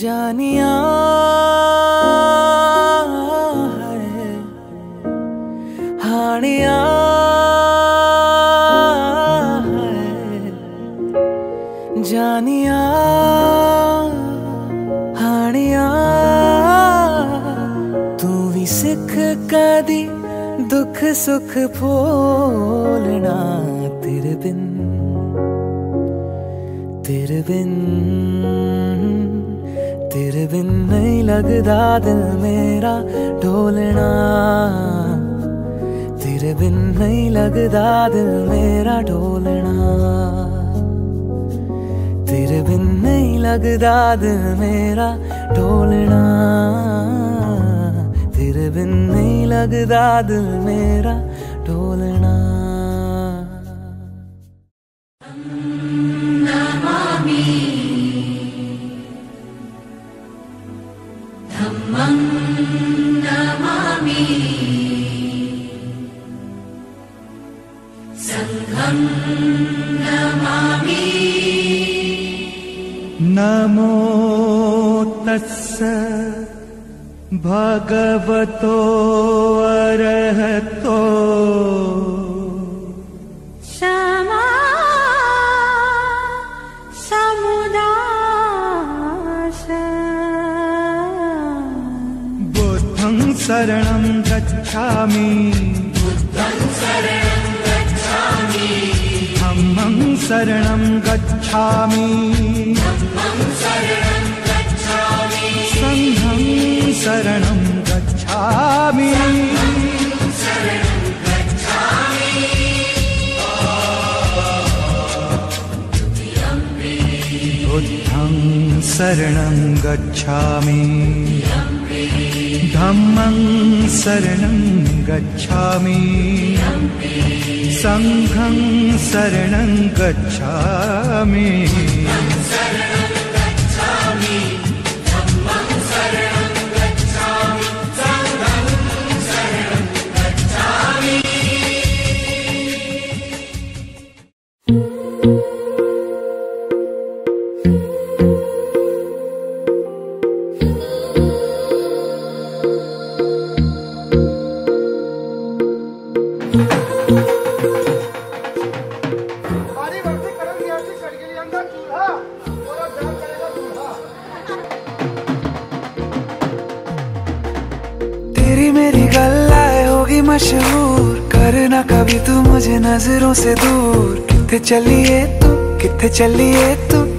जानिया है हानिया है जानिया हानिया तू भी सिख कदी दुख सुख भोलना तेरे बिन तेरे बिन तेरे बिन नहीं लगदा दिल मेरा ढोलना। तेरे बिन नहीं लगदा दिल मेरा ढोलना। तेरे बिन नहीं लगदा दिल मेरा ढोलना। तेरे बिन नहीं लगदा दिल मेरा ढोलना। नमो तस्स भगवतो अरहतो। क्षमा समुदाश बुद्धं शरणं गच्छामि। धम्मं शरणं गच्छामि बुद्धं शरणं गच्छामि। धम्मं शरणं गच्छामि। सङ्घं शरणं गच्छामि मशहूर। करना कभी तू मुझे नज़रों से दूर। कितने चलिए तू कितने चलिए तू?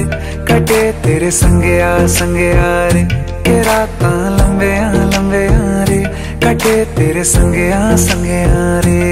रे कटे तेरे संगे आ संगे आ रे। के राता लंबे आ लंबे आ